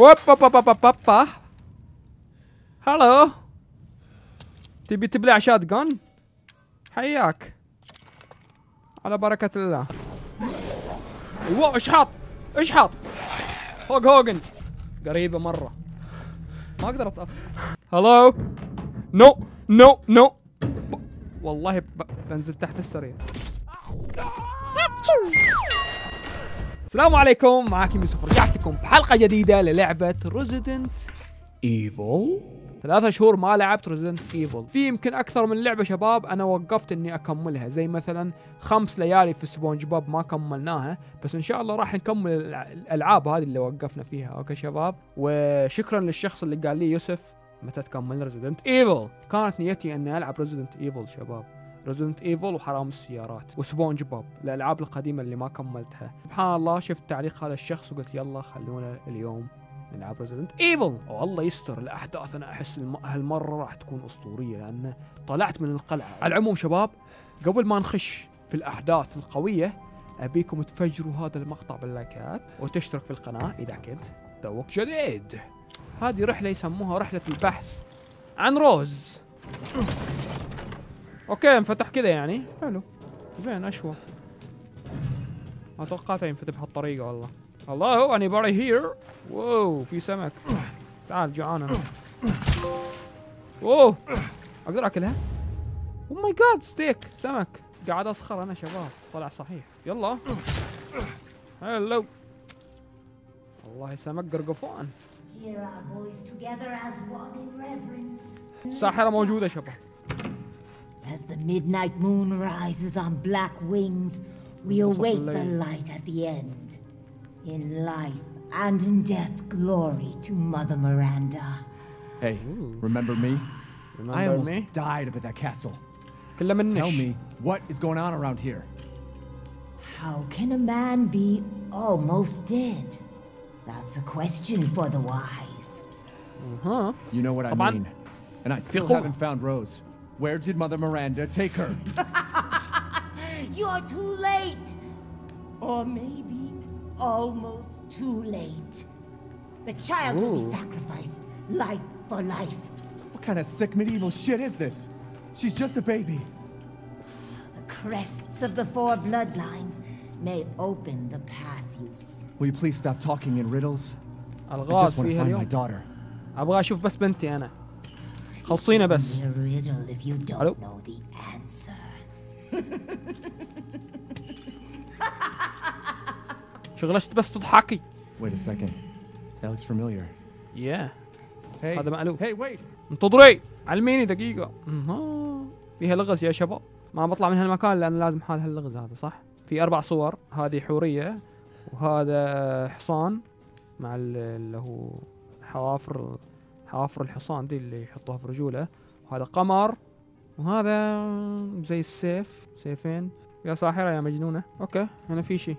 هوب هوب هوب هوب. hello تبي تبلع shotgun حياك. على بركة الله. أيوه اشحط اشحط هوج هوجن. قريبة مرة. ما أقدر أط... hello no no no والله. بنزل تحت السرير. السلام عليكم معاكم يوسف رجعت لكم بحلقة جديدة للعبة Resident Evil ثلاثة شهور ما لعبت Resident Evil في يمكن أكثر من لعبة شباب أنا وقفت إني أكملها زي مثلا خمس ليالي في سبونج بوب ما كملناها بس إن شاء الله راح نكمل الع- الألعاب هذه اللي وقفنا فيها okay شباب؟ وشكرا للشخص اللي قال لي يوسف متى تكمل Resident Evil كانت نيتي إني ألعب Resident Evil شباب. Resident Evil وحرام السيارات وسبونج بوب الألعاب القديمة اللي ما كملتها. سبحان الله شفت تعليق هذا الشخص وقلت يلا خلونا اليوم نلعب Resident Evil والله يستر الأحداث أنا أحس الم... هالمرة راح تكون أسطورية لأن طلعت من القلعة. على العموم شباب قبل ما نخش في الأحداث القوية أبيكم تفجروا هذا المقطع باللايكات وتشترك في القناة إذا كنت توك جديد. هذه رحلة يسموها رحلة البحث عن روز. okay انفتح كذا يعني. حلو. زين اشوى. ما توقعت ينفتح بهالطريقه والله. الله anybody here wow في سمك. تعال جوعان أنا اوه أقدر أكلها؟ oh my God steak سمك. قاعد أسخر أنا شباب. طلع صحيح. يلا. hello والله سمك قرقفان. Hear our voice As the midnight moon rises on black wings, we await the light at the end. In life and in death, glory to Mother Miranda. Hey, remember me? Remember I almost me? died up at that castle. Tell me, what is going on around here? How can a man be almost dead? That's a question for the wise. Uh-huh. You know what I mean. And I still haven't found Rose. Where did Mother Miranda take her? You're too late! Or maybe almost too late. The child will Ooh. be sacrificed, life for life. what kind of sick medieval shit is this? She's just a baby. The crests of the four bloodlines may open the path you seek. Will you please stop talking in riddles? I الغاز just want to فيها find my اليوم daughter. ابغى اشوف بس بنتي انا خلصينا بس answer. شغلشت بس تضحكي Wait a second. That looks familiar. ياه Hey, هذا مألوف hey, wait! انتظري علميني دقيقة مها. فيها لغز يا شباب ما بطلع من هالمكان لأن لازم حال هاللغز هذا صح في أربع صور هذه حورية وهذا حصان مع ال- اللي هو حوافر حوافر الحصان دي اللي يحطوها في رجوله وهذا قمر وهذا زي السيف سيفين يا ساحرة يا مجنونة okay هنا في شيء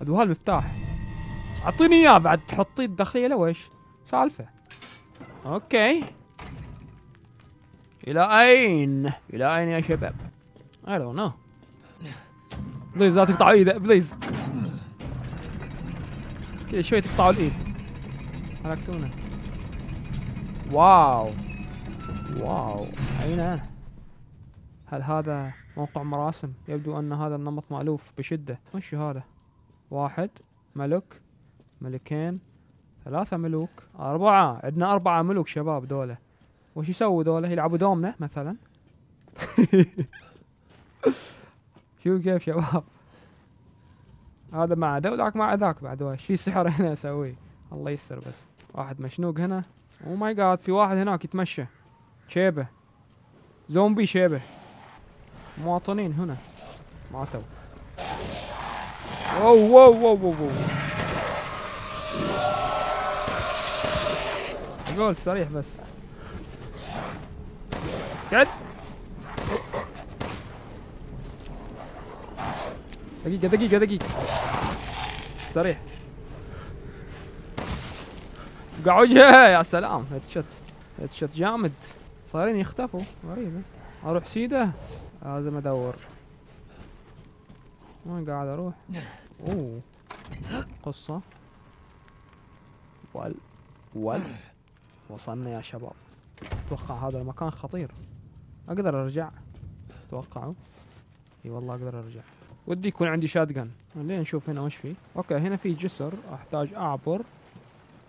أدوها المفتاح أعطيني إياه بعد تحطيه الداخلية لو إيش سالفة okay إلى أين؟ إلى أين يا شباب؟ I don't know. please لا تقطعوا ايده please. كذا شوي تقطعوا الإيد. حركتونا. wow. wow. أنا؟ هل هذا موقع مراسم؟ يبدو أن هذا النمط مألوف بشدة. وش هذا؟ واحد ملك ملكين ثلاثة ملوك أربعة عندنا أربعة ملوك شباب دولة وش يسووا ذولا يلعبوا دومنا مثلا شو كيف شباب هذا مع ده وذاك مع ذاك بعد وش في سحر هنا أسويه الله يستر بس واحد مشنوق هنا oh my God في واحد هناك يتمشى. شيبة. زومبي شيبة. مواطنين هنا. ماتوا wow wow wow wow, wow. جول صريح بس. قعد. دقيقة دقيقة دقيقة. استريح وقع وجهه يا سلام. هيد شوت هيد شوت جامد. صايرين يختفوا. غريبة أروح سيدة؟ لازم أدور. وين قاعد أروح؟ أوه. قصة. وال ول وصلنا يا شباب. أتوقع هذا المكان خطير. أقدر أرجع؟ توقعوا. إي والله أقدر أرجع. ودي يكون عندي شاتجن. لين نشوف هنا وش فيه أوكي هنا في جسر. أحتاج أعبر.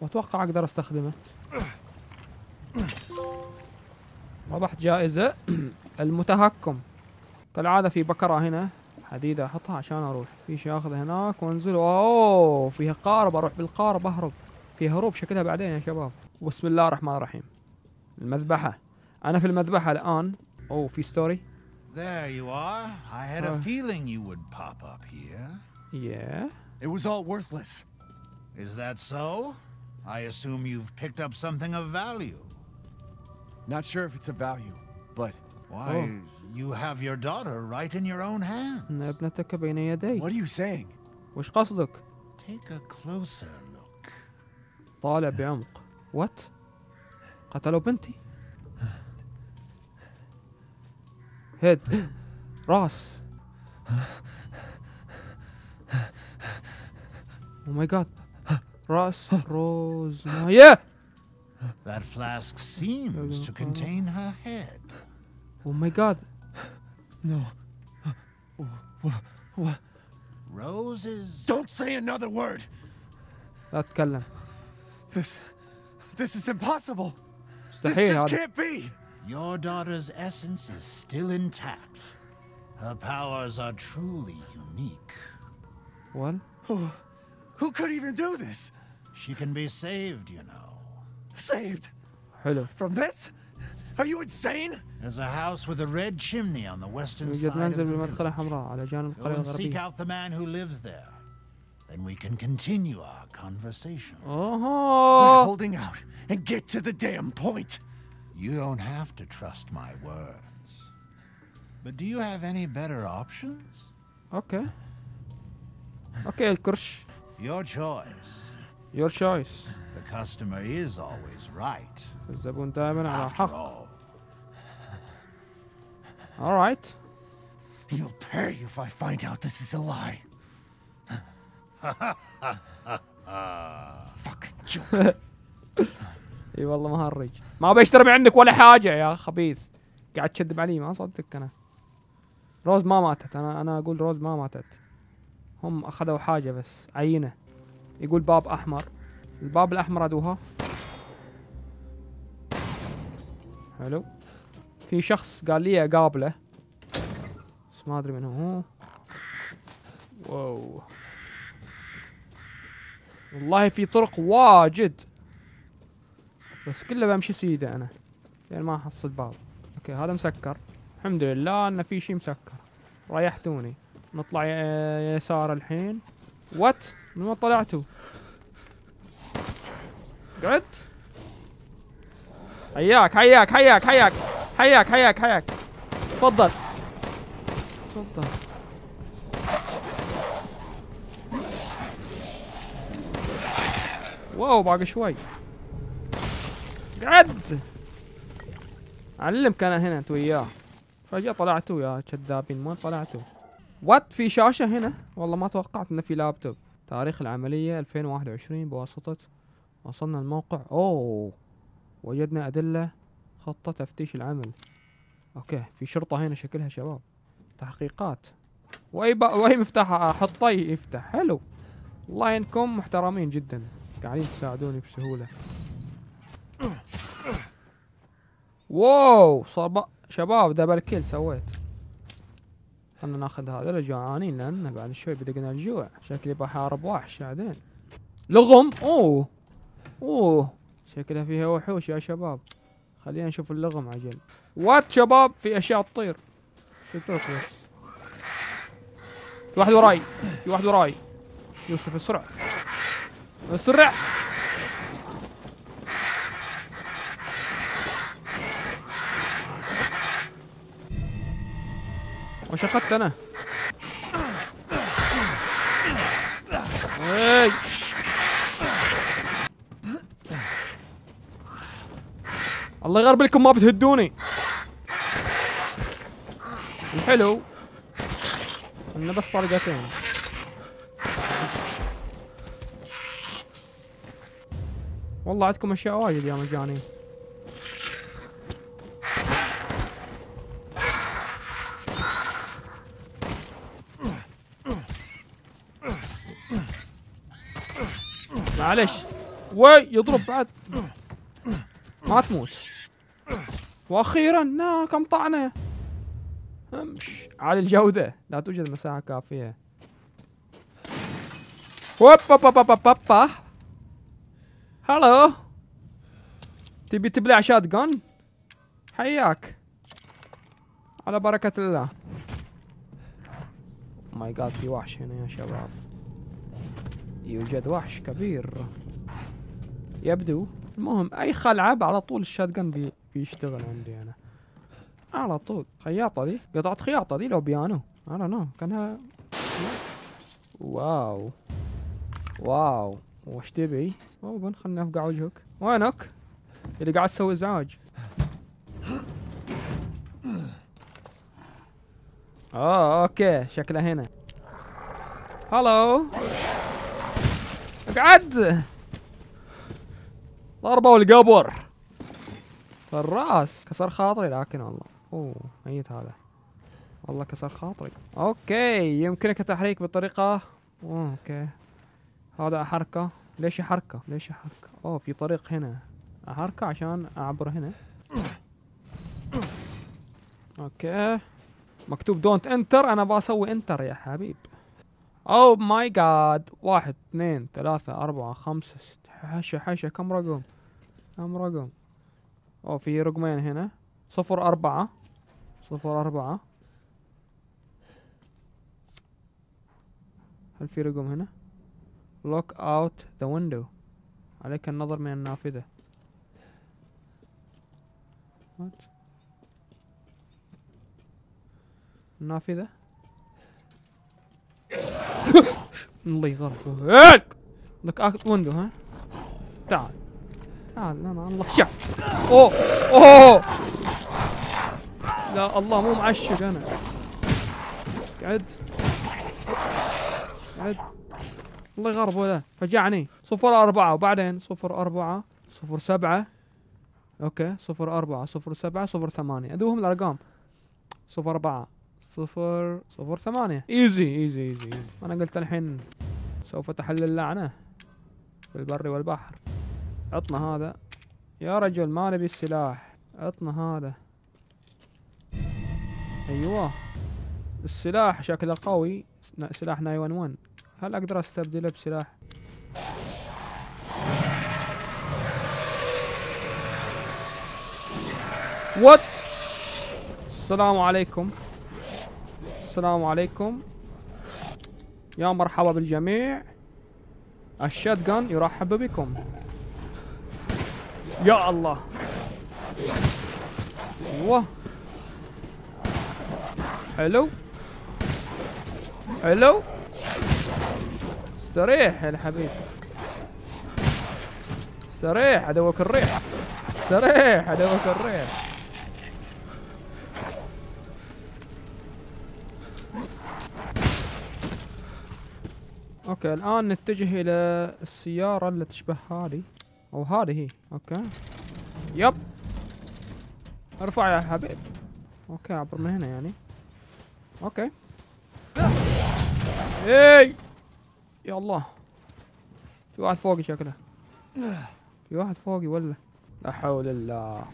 وأتوقع أقدر أستخدمه. ربحت جائزة. المتهكم. كالعادة في بكرة هنا. حديدة أحطها عشان أروح. في شيء اخذه هناك. وانزل أوه! فيها قارب. أروح بالقارب أهرب. في هروب. شكلها بعدين يا شباب. بسم الله الرحمن الرحيم. المذبحة. أنا في المذبحة الآن. أوه في ستوري There you are. I had a Oh. feeling you would pop up here. yeah. It was all worthless. Is that so? I assume you've picked up something of value. Not sure if it's of value, but Why, you have your daughter right in your own hand. ان ابنتك بين يدي what are you saying? وش قصدك Take a closer look. طالع بعمق وات قتلوا بنتي هيد راس او ماي جاد راس روز يا That flask seems to contain her head. او ماي جاد No. Roses. Don't say another word. لا تتكلم This this is impossible. This مستحيل just هذا can't be. Your daughter's essence is still intact. Her powers are truly unique. ول Who could even do this? She can be saved, you know. Saved حلو from this? Are you insane? There's a house with a red chimney on the western يوجد side of منزل the بالمدخلة village. حمراء على جانب Go القرية and seek الغربية out the man who lives there. Then we can continue our conversation. Quit اوه holding out and get to the damn point. You don't have to trust my words. But do you have any better options? اوكي اوكي الكرش Your choice. يور شويس The customer is always right. الزبون دائما على After حق. all. alright You'll pay if I find out this is a lie. Fucking joke. إي والله مهرج ما بشتري من عندك ولا حاجة يا خبيث. قاعد تشذب علي ما صدقك أنا. روز ما ماتت. أنا أنا أقول روز ما ماتت. هم أخذوا حاجة بس. عينة. يقول باب أحمر. الباب الأحمر ادوها حلو. في شخص قال لي أقابله. بس ما أدري من هو. واو. والله في طرق واجد. بس كله بمشي سيده أنا. لين ما أحصل باب okay هذا مسكر. الحمد لله إن في شيء مسكر. ريحتوني. نطلع يسار الحين. what من وين طلعتوا؟ قعدت؟ حياك حياك حياك حياك حياك حياك حياك. تفضل. تفضل. wow باقي شوي. قعدت علمك أنا هنا أنت وياه. فجأة طلعتوا يا كذابين وين طلعتوا؟ what في شاشة هنا؟ والله ما توقعت إنه في لابتوب. تاريخ العملية 2021 بواسطة وصلنا الموقع. أوه! وجدنا أدلة خطة تفتيش العمل. okay في شرطة هنا شكلها شباب. تحقيقات. وأي با... وأي مفتاح احطه يفتح. حلو. والله انكم محترمين جدا. قاعدين تساعدوني بسهولة. wow! صب... شباب double kill سويت. خلنا ناخذ هذا جوعانين لأن بعد شوي بدقنا الجوع. شكلي بحارب وحش بعدين. لغم؟ أوه. أوه. شكلها فيها وحوش يا شباب. خلينا نشوف اللغم عجل. what شباب في أشياء تطير. في واحد وراي. في واحد وراي. يوسف اسرع. اسرع. وش اخذت أنا؟ اي الله يغرب لكم ما بتهدوني. الحلو. إنه بس طلقتين. والله عندكم أشياء وايد يا مجانين. معلش. وي يضرب بعد. ما تموت. وأخيرا نا كم طعنة. أمش. على الجودة. لا توجد مساحة كافية. هوب هوب هوب هوب هوب هوب. hello تبي تبلع shotgun؟ حياك. على بركة الله. my God في وحش هنا يا شباب. يوجد وحش كبير. يبدو. المهم أي خلعة على طول الشات جن بي بيشتغل عندي أنا. على طول. خياطة دي. قطعة خياطة دي لو بيانو. أنا نو كانها واو. واو. وش تبي؟ أوبن خلنا افقع وجهك. وينك؟ اللي قاعد تسوي ازعاج آه okay. شكله هنا. hello اقعد ضربة والقبر. الراس كسر خاطري لكن والله. أوه ميت هذا. والله كسر خاطري. okay يمكنك تحريك بطريقة. أوه، okay. هذا أحركة. ليش أحركة؟ ليش أحركة؟ أوه في طريق هنا. أحركة عشان أعبر هنا. okay. مكتوب don't enter أنا بسوي enter يا حبيب. oh my God واحد اثنين ثلاثة أربعة خمسة ستة حشة حشة كم رقم؟ كم رقم؟ أو في رقمين هنا. صفر أربعة. صفر أربعة. هل في رقم هنا؟ Look out the window. عليك النظر من النافذة. What? النافذة؟ الله يغرق هيك لك اوت ويندو ها؟ تعال. تعال لا لا الله شف أوه أوه. لا الله مو معشق أنا. قعد. قعد. الله يغرب ولا. فجعني. صفر أربعة وبعدين صفر أربعة صفر سبعة. okay صفر أربعة صفر سبعة صفر ثمانية. هذوهم الأرقام. صفر أربعة. صفر صفر ثمانية. easy easy easy أنا قلت الحين سوف تحل اللعنة في البر والبحر. عطنا هذا. يا رجل ما نبي السلاح. عطنا هذا. أيوه. السلاح شكله قوي. سلاح 911 هل أقدر أستبدله بسلاح؟ وات السلام عليكم. السلام عليكم. يا مرحبا بالجميع. الشات جان يرحب بكم. يا الله. أيوه حلو. حلو. استريح يا الحبيب. استريح أدوك الريح. استريح أدوك الريح. okay الآن نتجه إلى السيارة اللي تشبه هذه. أو هذه هي. okay. yep. ارفع يا حبيب. okay عبر من هنا يعني. okay. اي يا الله. في واحد فوقي شكله. في واحد فوقي ولا؟ لا حول الله.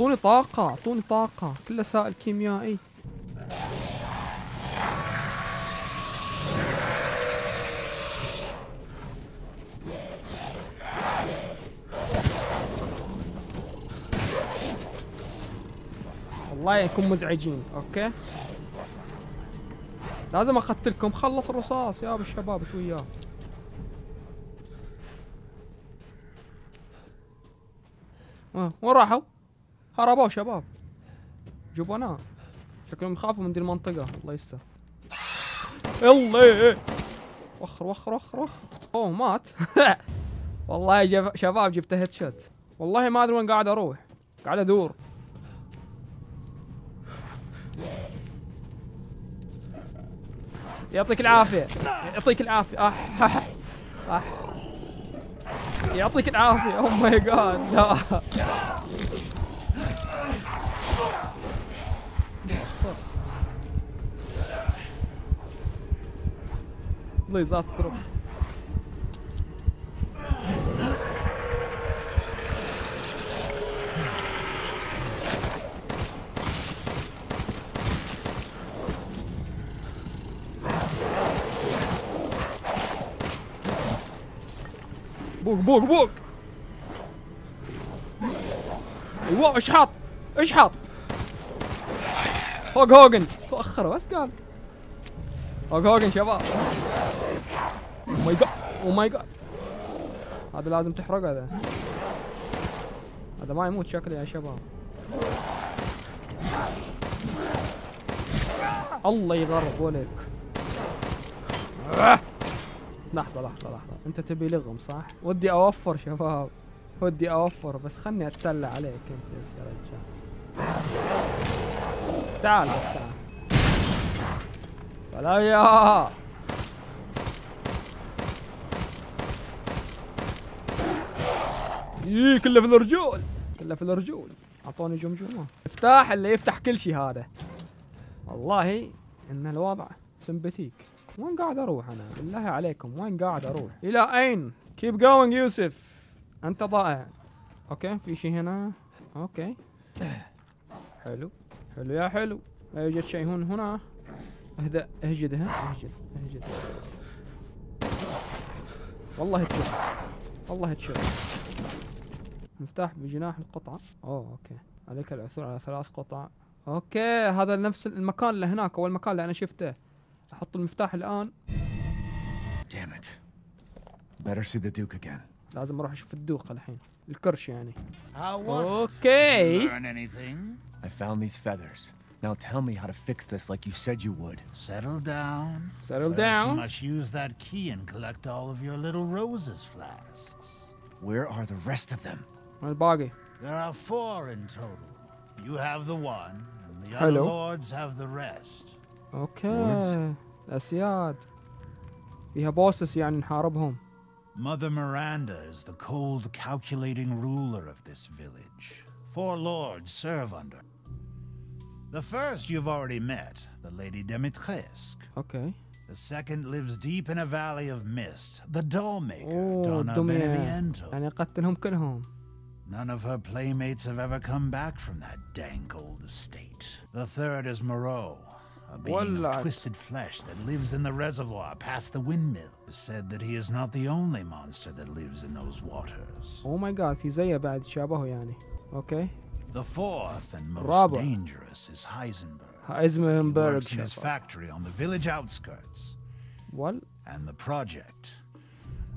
أعطوني طاقة أعطوني طاقة. كله سائل كيميائي. والله انكم مزعجين أوكي؟ لازم أقتلكم. خلص الرصاص يا أبو الشباب شو وياه آه، وين راحوا؟ هربوا شباب. جبناء شكلهم يخافوا من دي المنطقة. الله يستر. الله وخر وخر وخر وخر. أوه مات. والله يا شباب جبت هيد شوت. والله ما أدري وين قاعد أروح. قاعد أدور. يعطيك العافية. يعطيك العافية. أح أح أح. يعطيك العافية. أو ماي جاد لا. لا تضرب بوق بوق بوق أيوه اشحط اشحط. هوج هوجن تاخر بس قال. هوج هوجن شباب. ماي جاد أو ماي جاد هذا لازم تحرقه هذا. هذا ما يموت شكله يا شباب. الله يغرب ولك. لحظة لحظة لحظة. انت تبي لغم صح؟ ودي اوفر شباب. ودي اوفر بس خلني اتسلى عليك انت يا رجال تعال بس تعال. فلا يا. يي كله في الرجول كله في الرجول أعطوني جمجمه مفتاح اللي يفتح كل شيء هذا. والله إن الوضع سمبتيك. وين قاعد أروح أنا؟ بالله عليكم وين قاعد أروح؟ إلى أين؟ keep going يوسف. أنت ضائع. okay في شيء هنا؟ okay. حلو. حلو يا حلو. لا يوجد شيء هون هنا. اهدأ اهجدها اهجد اهجد. والله تشوف. والله تشوف. مفتاح بجناح القطعة اوه أوكي عليك العثور على ثلاث قطع أوكي هذا نفس المكان اللي هناك هو المكان اللي أنا شفته أحط المفتاح الان Damn it. Better see the Duke again. لازم أروح أشوف الدوق الحين الكرش يعني How was it? أوكي Learn anything? I found these feathers. Now tell me how to fix this like you said you would. Settle down. Settle First, down. You must use that key and collect all of your little roses flasks. Where are the rest of them? الباقي There are four in total. You have the one, and the other Hello. lords have the rest. اوكي الاسياد فيها بوسس يعني نحاربهم Mother Miranda is the cold, calculating ruler of this village. Four lords serve under. The first you've already met, the Lady Demitresque. اوكي The second lives deep in a valley of mist, the doll maker, اوه Donna الدمية Beneviento. يعني قتلهم كلهم None of her playmates have ever come back from that dank old estate. The third is Moreau, a being Wallah. of twisted flesh that lives in the reservoir past the windmill. It's said that he is not the only monster that lives in those waters. او ماي جاد في زيه بعد شابهه يعني اوكي The fourth and most Robert. dangerous is Heisenberg. He هايزنبرغ works in his شباب factory on the village outskirts. وال And the project.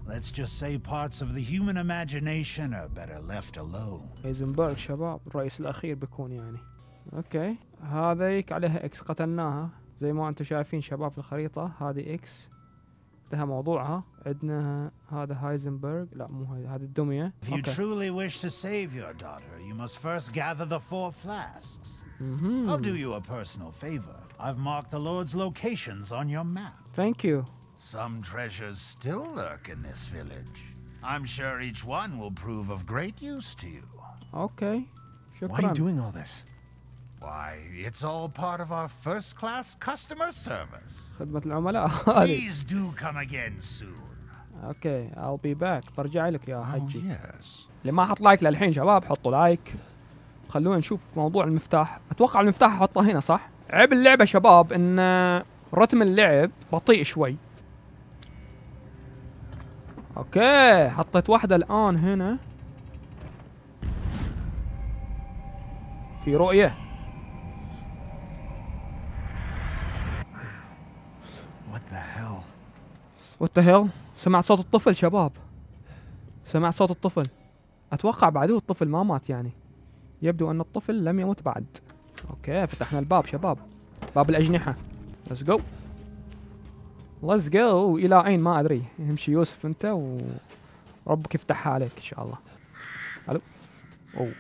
Let's just say parts of the human imagination are better left alone. هايزنبرغ شباب الرئيس الاخير بيكون يعني اوكي هذيك عليها اكس قتلناها زي ما انتم شايفين شباب في الخريطة هذه اكس انتهى موضوعها عندنا هذا هايزنبرغ لا مو هاي هذه الدمية If you اوكي truly wish to save your daughter, you must first gather the four flasks. مهم. I'll do you a personal favor. I've marked the Lord's locations on your map. ثانك يو Some treasures still lurk in this village. I'm sure each one will prove of great use to you. اوكي Why are شكرا you doing all this? Why, it's all part of our first class customer service. خدمة العملاء هذه Please do come again soon. اوكي I'll be back برجع لك يا Oh, حجي yes. اللي ما حط لايك للحين شباب حطوا لايك خلونا نشوف موضوع المفتاح اتوقع المفتاح احطه هنا صح عيب اللعبه شباب ان رتم اللعب بطيء شوي أوكي حطيت واحدة الآن هنا. في رؤية. What the hell? what hell سمعت صوت الطفل شباب. سمعت صوت الطفل. أتوقع بعده الطفل ما مات يعني. يبدو أن الطفل لم يمت بعد. أوكي فتحنا الباب شباب. باب الأجنحة. let's go let's go إلى أين؟ ما أدري. يمشي يوسف أنت و ربك يفتحها عليك إن شاء الله. ألو. أوه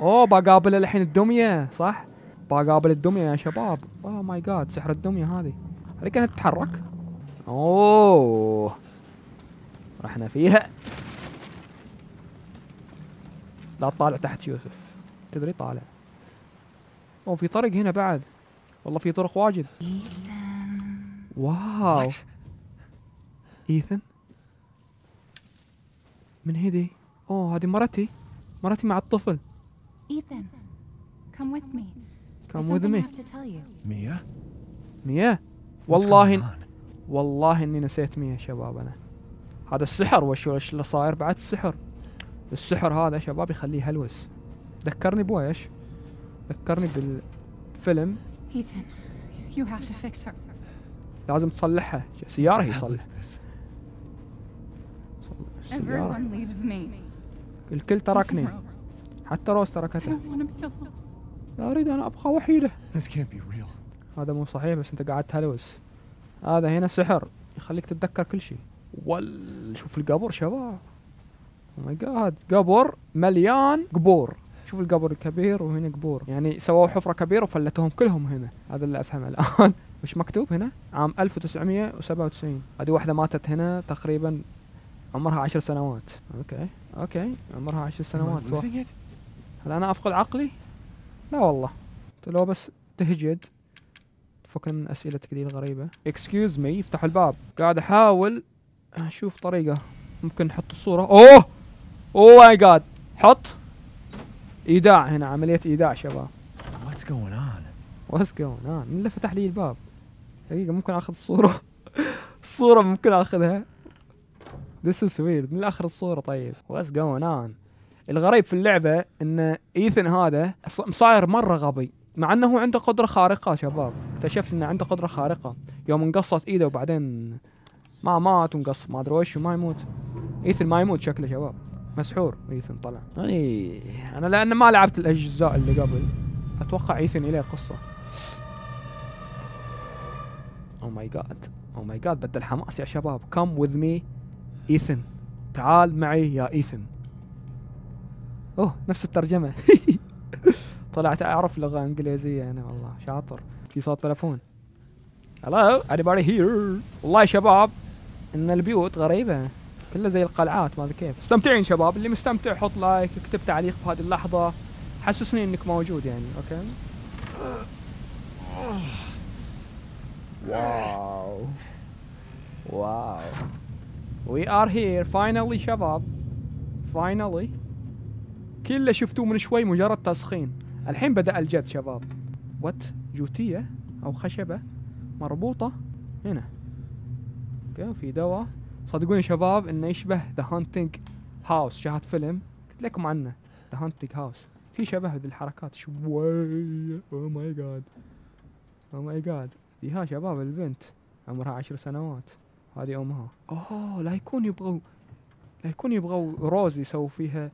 اوه بقابل الحين الدمية صح؟ بقابل الدمية يا شباب. oh my god سحر الدمية هذه. هذه كانت تتحرك؟ أوه. رحنا فيها. لا تطالع تحت يوسف. تدري طالع. أوه في طريق هنا بعد. والله في طرق واجد. واو. إيثن؟ من هدي أوه هذه مرتي مرتي مع الطفل. Ethan, come with me. كم with me. Have to tell you. Mia? مياه What's والله? والله إني نسيت مياه شباب أنا. هذا السحر وش وش اللي صاير بعد السحر؟ السحر هذا شباب يخليه هلوس ذكرني بويش. ذكرني بالفيلم. Ethan, you have to fix her. لازم تصلحها. سيارة هي صلح? سيارة. الكل تركني. حتى روز تركته. لا أريد أنا أبقى وحيدة. هذا مو صحيح بس أنت قاعد تهلوس. هذا هنا سحر. يخليك تتذكر كل شيء. وال شوف القبر شباب. أو ماي جاد قبر مليان قبور. شوف القبر الكبير وهنا قبور. يعني سووا حفرة كبيرة وفلتوهم كلهم هنا. هذا اللي افهمه الآن. وش مكتوب هنا؟ عام 1997 هذه واحدة ماتت هنا تقريبا عمرها عشر سنوات. أوكي. أوكي. عمرها عشر سنوات? هل أنا أفقد عقلي؟ لا والله. لو بس تهجد. فكنا من اسئلتك دي الغريبه excuse me افتح الباب. قاعد أحاول أشوف طريقة. ممكن نحط الصورة. أوه! oh my god حط! إيداع هنا عملية إيداع شباب. What's going on? what's going on من اللي فتح لي الباب؟ دقيقه ممكن آخذ الصورة. الصورة ممكن آخذها. This is weird. من اللي آخذ الصورة طيب؟ what's going on الغريب في اللعبة إن إيثن هذا صاير مرة غبي مع إنه عنده قدرة خارقة شباب. اكتشفت إنه عنده قدرة خارقة. يوم انقصت إيده وبعدين ما مات وانقص ما أدري وش وما يموت. إيثن ما يموت شكله شباب. مسحور إيثن طلع. أي أنا لأن ما لعبت الأجزاء اللي قبل أتوقع إيثن إليه قصة. oh my god oh my god بدل حماس يا شباب. come with me إيثن. تعال معي يا إيثن. اوه نفس الترجمة. طلعت أعرف لغة إنجليزية أنا والله. شاطر. في صوت تلفون. hello anybody here والله يا شباب إن البيوت غريبة. كلها زي القلعات ما أدري كيف. مستمتعين شباب اللي مستمتع حط لايك اكتب تعليق في هذه اللحظة. حسسني إنك موجود يعني أوكي؟ Wow. Wow. We are here finally شباب. Finally. كل اللي شفتوه من شوي مجرد تسخين. الحين بدأ الجد شباب. what جوتية أو خشبة مربوطة هنا. أوكي في دواء. صدقوني شباب إنه يشبه The Haunting House شاهد فيلم؟ قلت لكم عنه. The Haunting House في شبه ذي الحركات شوي oh my god oh my god دي ها شباب البنت. عمرها عشر سنوات. هذه أمها. أوه لا يكون يبغوا لا يكون يبغوا روز يسووا فيها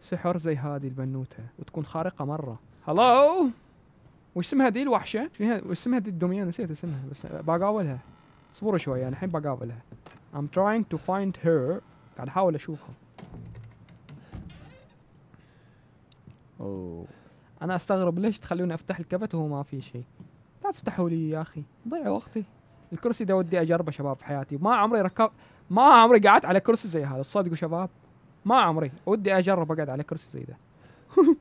سحر زي هذه البنوتة. وتكون خارقة مرة. hello وش اسمها دي الوحشة؟ وش اسمها دي الدميه نسيت اسمها بس بقابلها اصبروا شوي أنا الحين بقابلها I'm trying to find her. قاعد أحاول أشوفها. أوه. أنا أستغرب ليش تخلوني أفتح الكبت وهو ما في شيء. لا تفتحوا لي يا أخي. ضيع وقتي. الكرسي ده ودي أجربه شباب في حياتي. ما عمري ركب ما عمري قعدت على كرسي زي هذا. تصدقوا شباب؟ ما عمري. ودي أجرب أقعد على كرسي زي ده.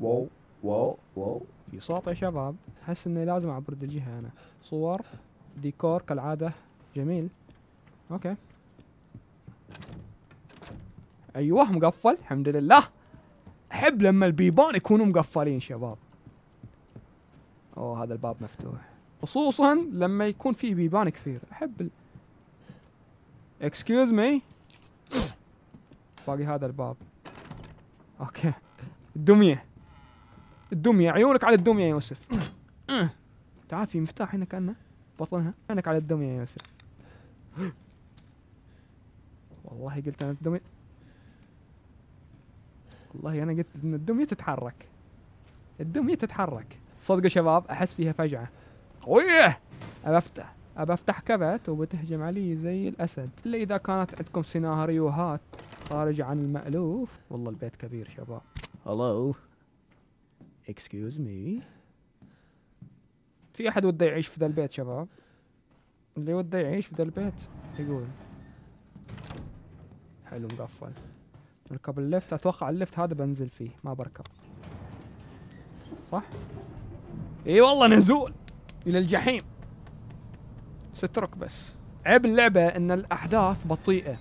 Wow. Wow. Wow. في صوت يا شباب. أحس إني لازم أعبر الجهه أنا. صور. ديكور كالعادة. جميل. أوكي. أيوه مقفل. الحمد لله. أحب لما البيبان يكونوا مقفلين شباب. أوه هذا الباب مفتوح. خصوصا لما يكون في بيبان كثير. أحب ال... excuse me باقي هذا الباب. أوكي. الدمية. الدمية. عيونك على الدمية يا يوسف. تعال في مفتاح هنا كأنه. بطنها عينك على الدميه يا يوسف والله قلت أنا الدميه والله أنا قلت إن الدميه تتحرك. الدميه تتحرك. صدق يا شباب أحس فيها فجعة. قوية! أبى أفتح أبى أفتح كبت وبتهجم علي زي الأسد. إلا إذا كانت عندكم سيناريوهات خارجة عن المألوف. والله البيت كبير شباب. hello excuse me في أحد وده يعيش في ذا البيت شباب؟ اللي وده يعيش في ذا البيت يقول. حلو مقفل. نركب ال lift أتوقع ال lift هذا بنزل فيه ما بركب. صح؟ إي والله نزول. إلى الجحيم. سترك بس. عيب اللعبة إن الأحداث بطيئة.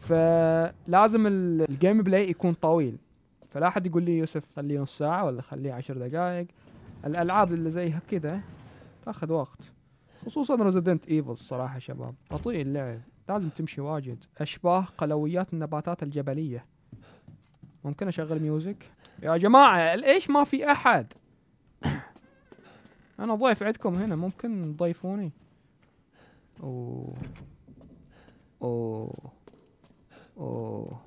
فلازم ال- ال gameplay يكون طويل. فلا أحد يقول لي يوسف خليه نص ساعة ولا خليه عشر دقائق الألعاب اللي زيها كذا تاخذ وقت خصوصا Resident Evil الصراحة شباب بطيء اللعب لازم تمشي واجد أشباه قلويات النباتات الجبلية. ممكن أشغل music؟ يا جماعة ليش ما في أحد؟ أنا ضيف عندكم هنا ممكن تضيفوني؟ أوه. أوه. أوه.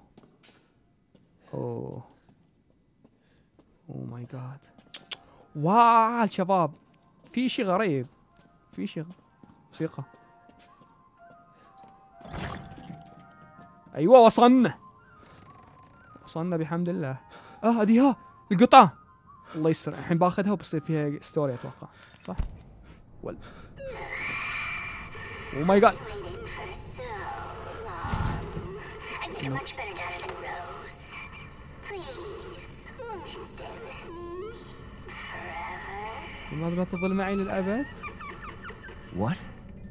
أوه. اوه ماي جاد واو شباب. في شيء غريب. في شيء موسيقى. أيوه وصلنا. وصلنا بحمد الله. آه هذه ها القطعة. الله يستر. الحين باخذها وبصير فيها story أتوقع. صح؟ ولا oh my god waiting for so long. I make a much better daughter than Rose. Please, won't you stay with me forever? لماذا لا تظل معي للأبد. What?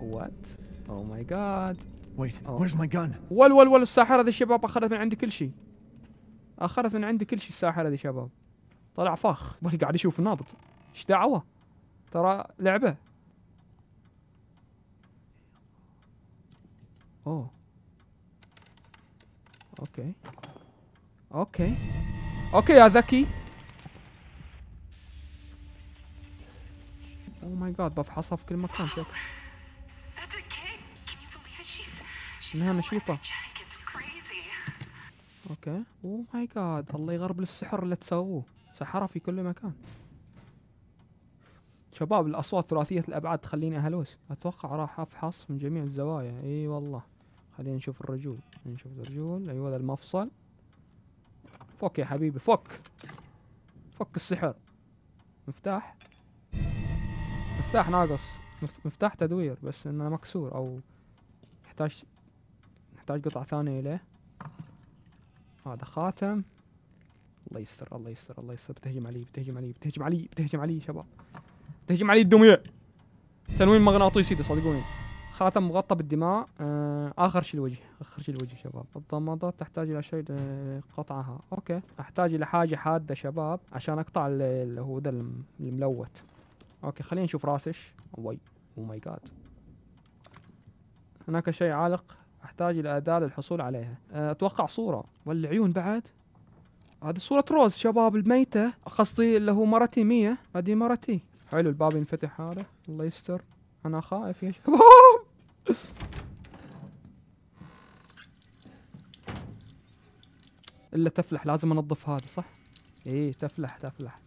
what oh my god Wait, Oh. where's my gun? ول ول ول الساحرة ذي الشباب أخذت من عندي كل شيء. أخذت من عندي كل شيء الساحرة ذي شباب. طلع فخ بالي قاعد يشوف النابض. إيش دعوة؟ ترى لعبة. أوه. أوكي. أوكي. أوكي يا ذكي. oh my god بفحصها في كل مكان شكل. إنها نشيطة. أوكي. oh my god الله يغرب السحر اللي تسووه. سحرة في كل مكان. شباب الأصوات ثلاثية الأبعاد تخليني أهلوس. أتوقع راح افحص من جميع الزوايا. إي والله. خلينا نشوف الرجول. نشوف الرجول. أيوه ذا المفصل. فك يا حبيبي فك فك السحر. مفتاح. مفتاح ناقص. مف- مفتاح تدوير بس إنه مكسور أو يحتاج نحتاج قطعة ثانية له هذا خاتم. الله يستر الله يستر الله يستر. بتهجم علي بتهجم علي بتهجم علي بتهجم علي شباب. بتهجم علي الدمية. تنويم مغناطيسي ده صدقوني خاتم مغطى بالدماء. آه آخر شيء الوجه آخر شيء الوجه شباب. الضمادات تحتاج إلى شيء لقطعها أوكي. أحتاج إلى حاجة حادة شباب عشان أقطع ال- اللي هو ده الم- الملوت okay خلينا نشوف راسش وي oh my God هناك شيء عالق أحتاج إلى أداة للحصول عليها. أه، أتوقع صورة. والعيون بعد. هذه صورة روز شباب الميتة. قصدي اللي هو مرتي مية. هذه مرتي. حلو الباب ينفتح هذا. الله يستر. أنا خائف يا شباب. إلا تفلح لازم أنظف هذا صح؟ إيه تفلح تفلح.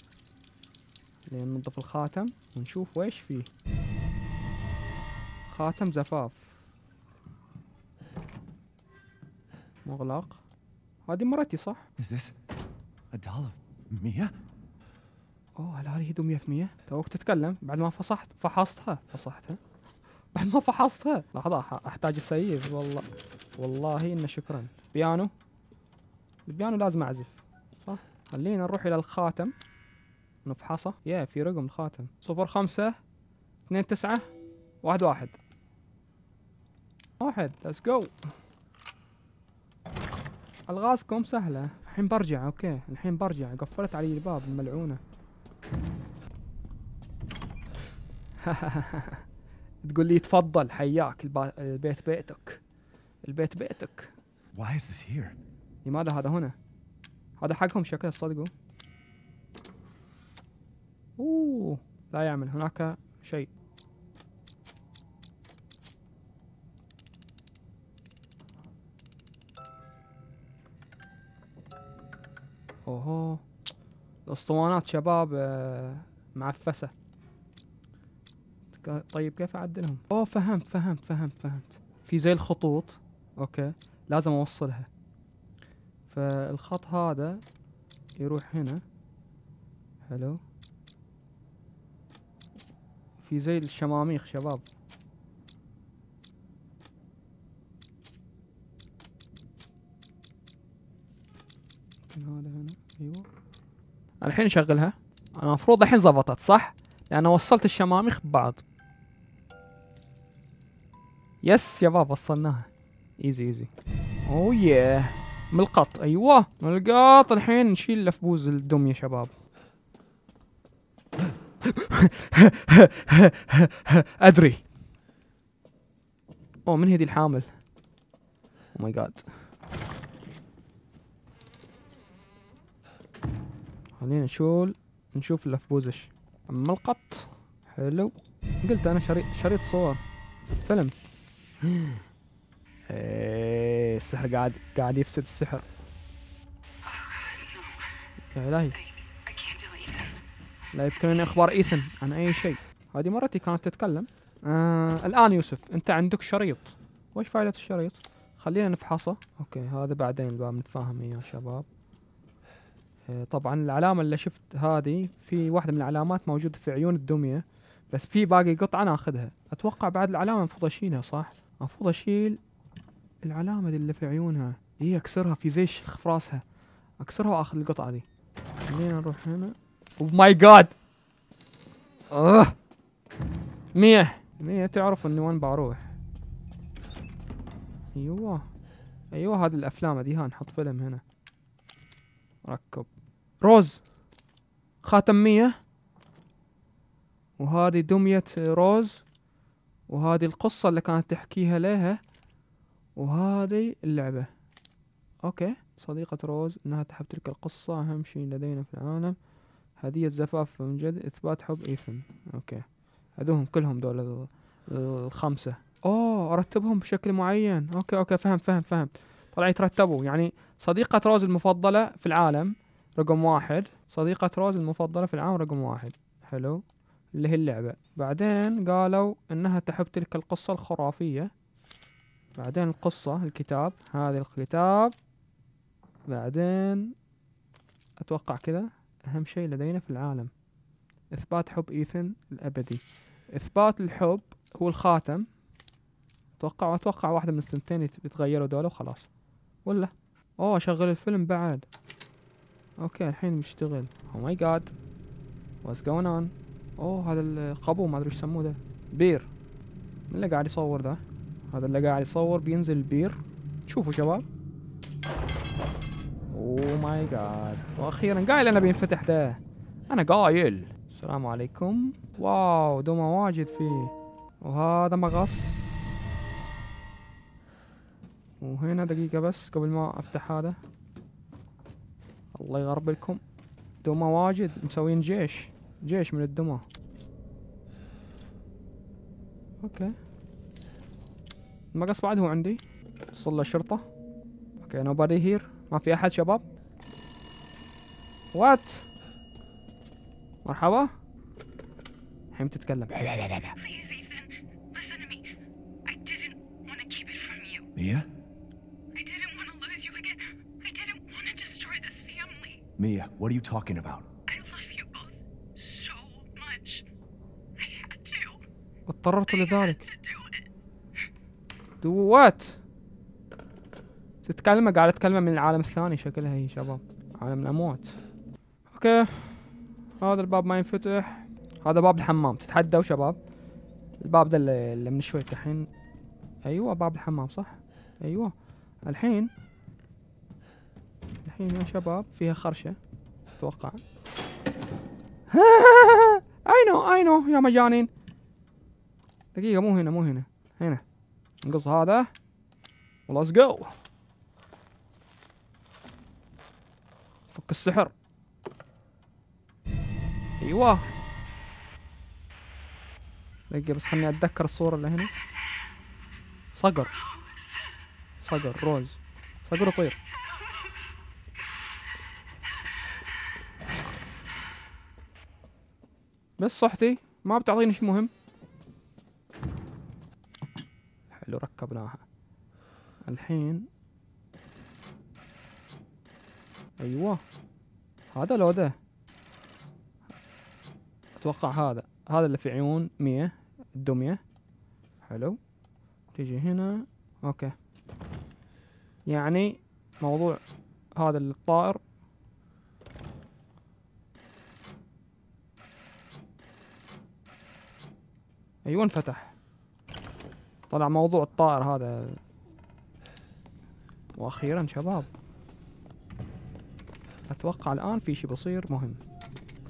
ننظف الخاتم ونشوف ويش فيه. خاتم زفاف. مغلق. هذه مرتي صح؟ Is this a doll of Mia? أوه هل هذه دمية مية توك تتكلم. بعد ما فصحت فحصتها. فصحتها بعد ما فحصتها. لحظة أحتاج السيف. والله والله انه شكرا. بيانو؟ البيانو لازم أعزف صح؟ خلينا نروح إلى الخاتم. نفحصة. يا في رقم الخاتم صفر خمسة اثنين تسعة واحد واحد. واحد let's go ألغازكم سهلة. الحين برجع okay. الحين برجع. قفلت علي الباب الملعونة. تقول لي تفضل حياك. الب- البيت بيتك. البيت بيتك. Why is this here? لماذا هذا هنا؟ هذا حقهم شكله صدقوا. أوه لا يعمل هناك شيء. أوهو الأسطوانات شباب آه، معفسة. طيب كيف أعدلهم؟ أوه فهمت فهمت فهمت فهمت. في زي الخطوط. أوكي لازم أوصلها. فالخط هذا يروح هنا. حلو في زي الشماميخ شباب. هذا هنا؟ أيوه. الحين شغلها. المفروض الحين زبطت صح؟ لأن وصلت الشماميخ ببعض yes شباب وصلناها. easy easy oh yeah ملقط. أيوه ملقط. الحين نشيل لفبوز الدم يا شباب. ادري. أوه من هذي الحامل؟ oh my God خلينا نشول نشوف اللفبوزش. ملقط حلو. قلت أنا شريط شريط صور. فيلم. إيه السحر قاعد قاعد يفسد السحر. يا إلهي I can't delete it. لا يمكنني أخبار إيثن عن أي شيء. هذه مرتي كانت تتكلم. آه الآن يوسف أنت عندك شريط. وش فائدة الشريط؟ خلينا نفحصه. أوكي هذا بعدين الباب نتفاهم إياه شباب. آه طبعا العلامة اللي شفت هذه في واحدة من العلامات موجودة في عيون الدمية بس في باقي قطعة ناخذها أتوقع بعد العلامة المفروض أشيلها صح؟ المفروض أشيل العلامة دي اللي في عيونها. هي أكسرها في زي الشلخ في راسها. أكسرها وآخذ القطعة دي. خلينا نروح هنا. ماي جاد آه مية. مية. تعرف إني وين بروح؟ أيوه. أيوه هذه الأفلام دي ها نحط فيلم هنا. ركب. روز. خاتم مية. وهذه دمية روز. وهذه القصة اللي كانت تحكيها لها. وهذه اللعبة. okay. صديقة روز إنها تحب تلك القصة. أهم شيء لدينا في العالم. هدية زفاف من جد إثبات حب إيثن. okay. هذوهم كلهم دول ال- الخمسة. أوه أرتبهم بشكل معين. okay okay فهمت فهمت فهمت. طلع يترتبوا. يعني صديقة روز المفضلة في العالم رقم واحد. صديقة روز المفضلة في العالم رقم واحد. حلو. اللي هي اللعبة. بعدين قالوا إنها تحب تلك القصة الخرافية. بعدين القصة الكتاب. هذا الكتاب. بعدين أتوقع كذا. أهم شيء لدينا في العالم إثبات حب إيثن الأبدي. إثبات الحب هو الخاتم. أتوقع أتوقع واحدة من الثنتين يت- يتغيروا دول وخلاص. ولا؟ أوه أشغل الفيلم بعد. okay الحين بيشتغل oh my God what's going on أوه هذا القبو ما أدري إيش يسموه ده. بير. من اللي قاعد يصور ده؟ هذا اللي قاعد يصور بينزل البير شوفوا شباب. oh my God وأخيرا قايل أنا بينفتح ده. أنا قايل. السلام عليكم. wow دمى واجد فيه. وهذا مغص. وهنا دقيقة بس قبل ما أفتح هذا. الله يغربلكم دمى واجد مسوين جيش. جيش من الدمى. okay. المقص بعد هو عندي. وصل الشرطة. أوكي nobody هير ما في أحد شباب وات مرحبا الحين بتتكلم Please, Ethan, listen to me. I didn't want to keep it from you. Mia? I didn't want to lose you again. I didn't want to destroy this family. Mia, what are you talking about? I love you both so much. I had to. اضطررت لذلك to do وات تتكلم قاعدة تتكلم من العالم الثاني شكلها هي شباب عالم الأموات أوكي. هذا الباب ما ينفتح. هذا باب الحمام. تتحدوا شباب الباب ده اللي, من شوي الحين. أيوة باب الحمام صح؟ أيوة. الحين الحين يا شباب فيها خرشة. أتوقع. اي نو اي نو يا مجانين. دقيقة مو هنا مو هنا. هنا. نقص هذا. و let's go فك السحر. أيوه. دقيقة بس خلني أتذكر الصورة اللي هنا. صقر. صقر روز. صقر يطير بس صحتي ما بتعطيني شيء مهم. حلو ركبناها. الحين. أيوه. هذا لو ده. أتوقع هذا. هذا اللي في عيون مية الدمية حلو. تيجي هنا. أوكي. يعني موضوع هذا الطائر. أيوه انفتح. طلع موضوع الطائر هذا. وأخيرا شباب. أتوقع الآن في شي بصير مهم.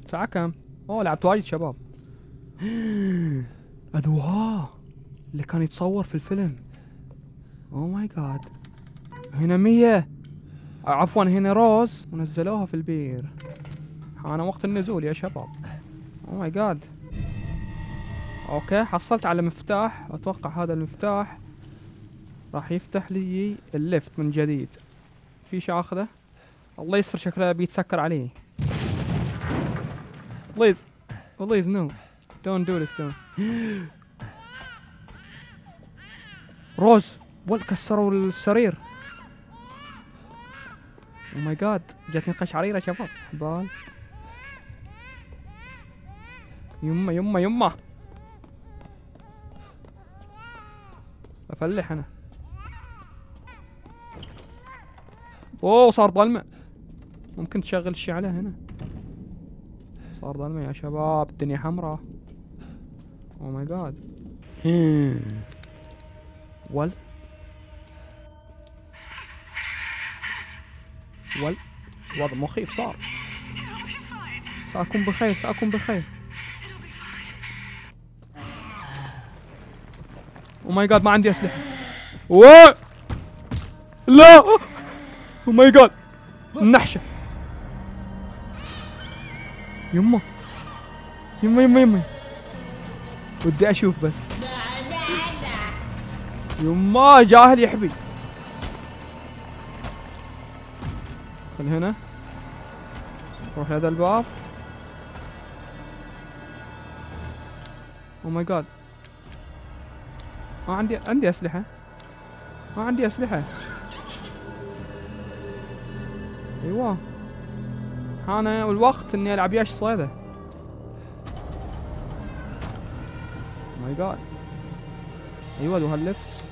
ساعة كم؟ أوه لعبت وايد شباب. أدوها اللي كان يتصور في الفيلم. oh my God. هنا مية. عفوا هنا روز. ونزلوها في البير. حان وقت النزول يا شباب. oh my God. okay حصلت على مفتاح. أتوقع هذا المفتاح راح يفتح لي ال lift من جديد. في شي آخذه؟ الله يستر شكله بيتسكر عليه. please please no don't do this روز ول كسروا السرير؟ oh my God جاتني قشعريره شباب. بال يما يما يما. بفلح أنا. اوه صار ظلمة. ممكن تشغل الشعلة هنا. صار ظلمه يا شباب الدنيا حمراء. أو ماي جاد ول ول وضع مخيف صار. سأكون بخير سأكون بخير. أو ماي جاد ما عندي أسلحة. و لا. oh my God النحشه يما يما يما يما. ودي أشوف بس. يما جاهل يحبي خل هنا. روح لهذا الباب. أو ماي جاد ما عندي عندي أسلحة. ما عندي أسلحة. أيوه. أنا والوقت إني ألعب ياش صيدة. ماي جاد أيوه دو هاللفت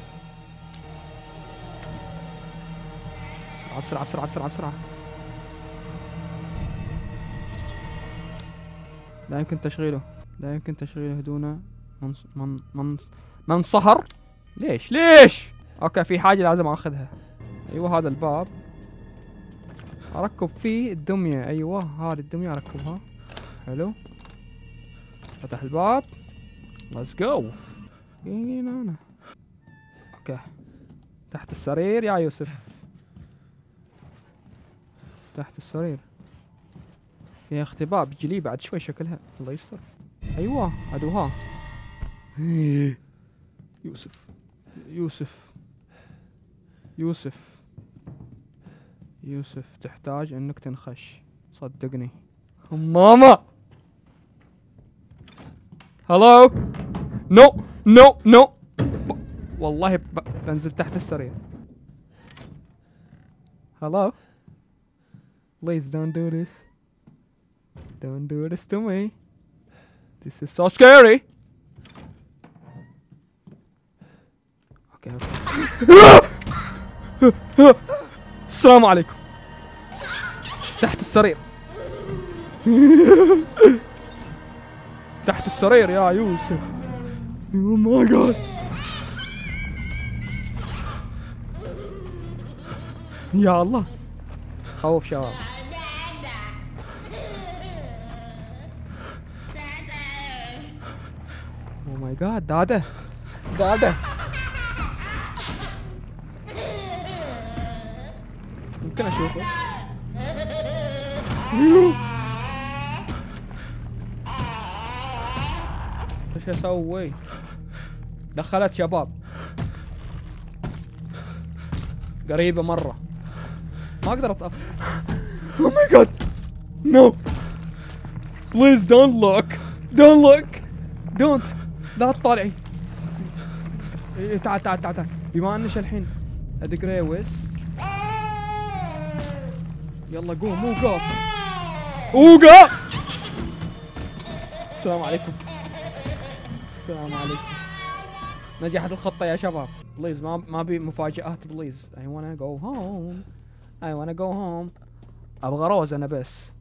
بسرعة بسرعة بسرعة بسرعة بسرعة. لا يمكن تشغيله. لا يمكن تشغيله دون من من من من صهر. ليش؟ ليش؟ okay في حاجة لازم آخذها. أيوه هذا الباب. أركب فيه الدمية. أيوه هذه الدمية أركبها. حلو. فتح الباب. let's go أنا okay. تحت السرير يا يوسف. تحت السرير. يا أختي باب جلي بعد شوي شكلها. الله يستر. أيوه ادوها يوسف. يوسف. يوسف. يوسف تحتاج إنك تنخش. صدقني. ماما هلو نو نو نو والله بنزل تحت السرير. hello Please don't do this. Don't do this to me. This is so scary. okay okay السلام عليكم. تحت السرير. تحت السرير يا يوسف. Oh oh my god يا الله. خوف شباب. أو ماي جاد دادا دادا ممكن أشوفه. إيش أسوي؟ دخلت شباب. قريبة مرة. ما أقدر اطلع أو ماي جاد نو بليز دونت لوك دونت لوك دونت لا تطالعي. إيه تعال تعال تعال تعال. بما انش الحين ادق ريوس يلا قوم اوقف اوقف السلام عليكم. السلام عليكم. نجحت الخطة يا شباب. please ما ما بي مفاجآت please. I wanna go home. I wanna go home. أبغى روز أنا بس.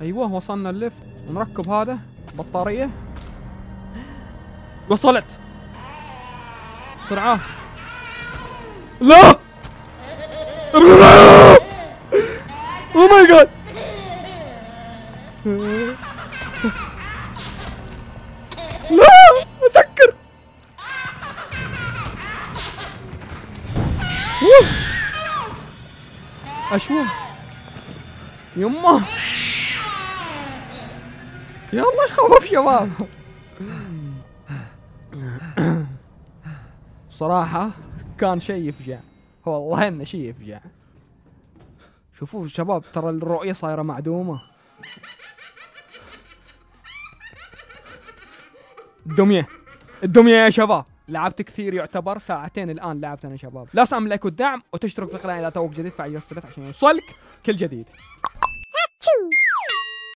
أيوه وصلنا ال lift. نركب هذا بطارية. وصلت. بسرعة لا! أو ماي جاد لا سكر. اشوه يمه يلا يخوف شباب صراحة كان شيء يفجع والله انه شيء يفجع شوفوا شباب ترى الرؤية صايرة معدومة. الدمية. الدمية يا شباب. لعبت كثير يعتبر ساعتين الآن لعبت أنا شباب. لا تنسى لايك والدعم وتشترك في القناة إذا توك جديد فعل جرس عشان يوصلك كل جديد.